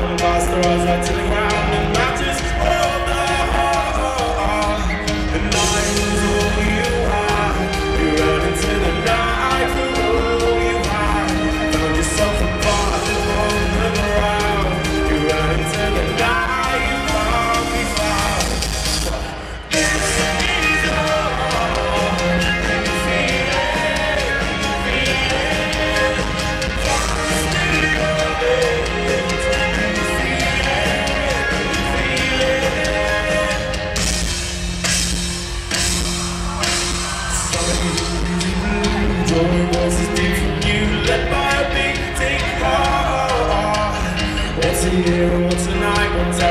Master, I was What's here, what's tonight,